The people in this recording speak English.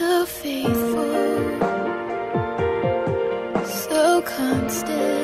so faithful, so constant.